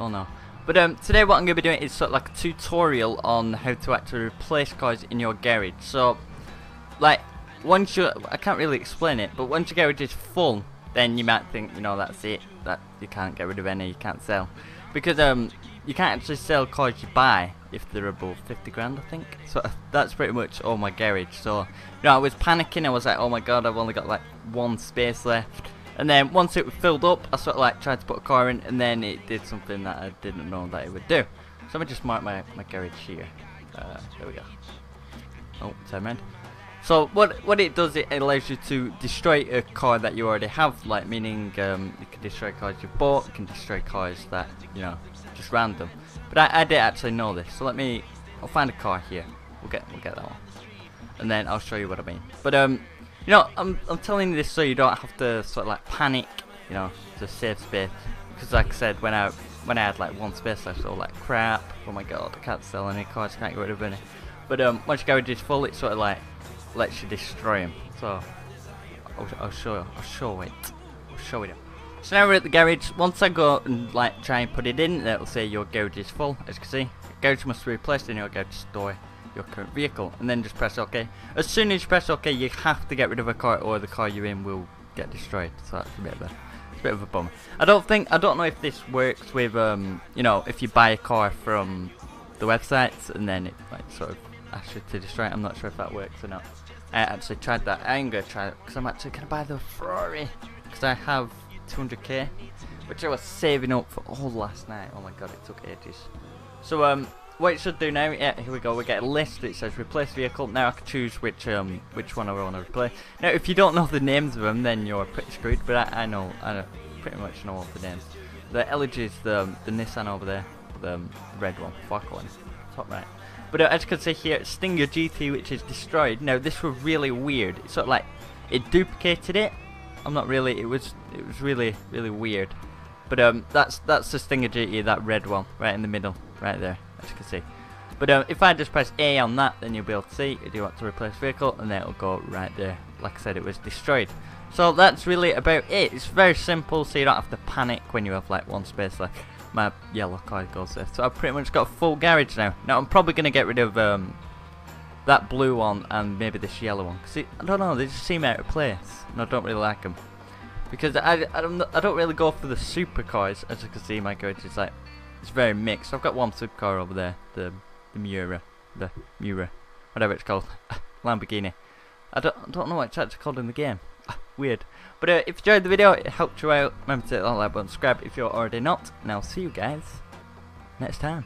Oh no. But um, today what I'm going to be doing is sort of like a tutorial on how to actually replace cars in your garage. So, like, once you, I can't really explain it, but once your garage is full, then you might think, you know, that's it, that you can't get rid of any, you can't sell. Because um, you can't actually sell cars you buy if they're above 50 grand, I think. So that's pretty much all my garage. So, you know, I was panicking, I was like, oh my god, I've only got like one space left. And then once it was filled up, I sort of like tried to put a car in, and then it did something that I didn't know that it would do. So me just mark my, my garage here. Uh, there we go. Oh, around. So what what it does, it allows you to destroy a car that you already have, like meaning um, you can destroy cars you bought, you can destroy cars that, you know, just random. But I, I did actually know this, so let me, I'll find a car here. We'll get we'll get that one, and then I'll show you what I mean. But um, you know, I'm, I'm telling you this so you don't have to sort of like panic, you know, to save space. Because like I said, when I when I had like one space I was like, crap, oh my god, I can't sell any cards, can't get rid of any. But um, once your garage is full, it sort of like lets you destroy them. So I'll, I'll show you, I'll show it, I'll show it. So now we're at the garage. Once I go and like try and put it in, it'll say your garage is full. As you can see, garage must be replaced in your garage store your current vehicle and then just press OK. As soon as you press OK you have to get rid of a car or the car you're in will get destroyed. So that's a bit of a, a bit of a bummer. I don't think I don't know if this works with um you know if you buy a car from the websites and then it like sort of asks you to destroy it. I'm not sure if that works or not. I actually tried that. I'm gonna try it because I'm actually gonna buy the Ferrari because I have 200k which I was saving up for all last night. Oh my god, it took ages. So um what it should do now, yeah, here we go, we get a list that says replace vehicle. Now I can choose which um which one I want to replace. Now if you don't know the names of them, then you're pretty screwed, but I, I know, I pretty much know all the names. The Elegy is the, the Nissan over there, the um, red one, fuck one, top right. But uh, as you can see here, Stinger GT which is destroyed. Now this was really weird, it's sort of like, it duplicated it. I'm not really, it was, it was really, really weird. But um, that's that's the Stinger GT, that red one, right in the middle, right there as you can see. But um, if I just press A on that, then you'll be able to see if you want to replace vehicle, and then it'll go right there. Like I said, it was destroyed. So that's really about it. It's very simple, so you don't have to panic when you have like one space left. My yellow car goes there. So I've pretty much got a full garage now. Now I'm probably going to get rid of um, that blue one and maybe this yellow one. Cause I don't know, they just seem out of place. And I don't really like them. Because I, I, don't, I don't really go for the super cars. as you can see my garage is like it's very mixed. I've got one supercar over there, the the Miura, the Mura, whatever it's called, Lamborghini. I don't don't know what it's actually called in the game. Weird. But uh, if you enjoyed the video, it helped you out. Remember to hit that like button, subscribe if you're already not, and I'll see you guys next time.